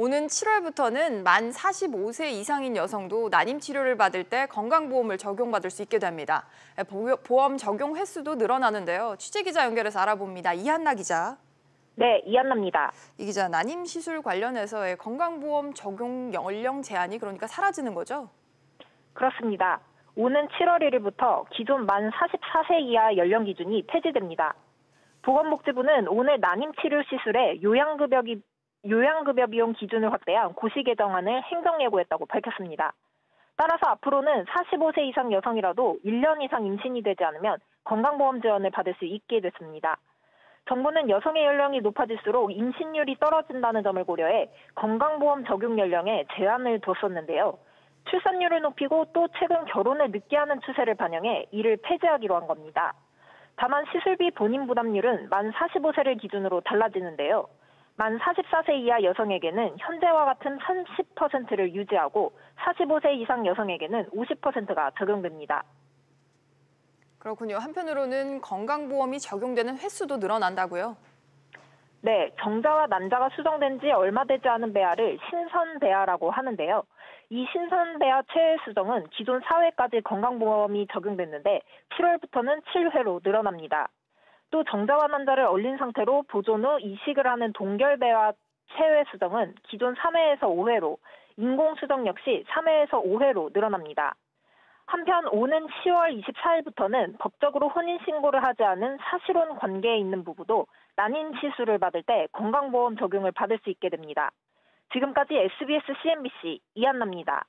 오는 7월부터는 만 45세 이상인 여성도 난임 치료를 받을 때 건강보험을 적용받을 수 있게 됩니다. 보험 적용 횟수도 늘어나는데요. 취재 기자 연결해서 알아봅니다. 이한나 기자. 네, 이한나입니다. 이 기자, 난임 시술 관련해서의 건강보험 적용 연령 제한이 그러니까 사라지는 거죠? 그렇습니다. 오는 7월 1일부터 기존 만 44세 이하 연령 기준이 폐지됩니다. 보건복지부는 오늘 난임 치료 시술에 요양급여비 요양급여 비용 기준을 확대한 고시 개정안을 행정예고했다고 밝혔습니다. 따라서 앞으로는 45세 이상 여성이라도 1년 이상 임신이 되지 않으면 건강보험 지원을 받을 수 있게 됐습니다. 정부는 여성의 연령이 높아질수록 임신율이 떨어진다는 점을 고려해 건강보험 적용 연령에 제한을 뒀었는데요. 출산율을 높이고 또 최근 결혼을 늦게 하는 추세를 반영해 이를 폐지하기로 한 겁니다. 다만 시술비 본인 부담률은 만 45세를 기준으로 달라지는데요. 만 44세 이하 여성에게는 현재와 같은 30%를 유지하고 45세 이상 여성에게는 50%가 적용됩니다. 그렇군요. 한편으로는 건강보험이 적용되는 횟수도 늘어난다고요? 네, 정자와 난자가 수정된 지 얼마 되지 않은 배아를 신선배아라고 하는데요. 이 신선배아 최애 수정은 기존 4회까지 건강보험이 적용됐는데 7월부터는 7회로 늘어납니다. 또 정자와 난자를 얼린 상태로 보존 후 이식을 하는 동결배와 체외 수정은 기존 3회에서 5회로, 인공 수정 역시 3회에서 5회로 늘어납니다. 한편 오는 10월 24일부터는 법적으로 혼인 신고를 하지 않은 사실혼 관계에 있는 부부도 난임 시술을 받을 때 건강보험 적용을 받을 수 있게 됩니다. 지금까지 SBS CNBC 이한나입니다.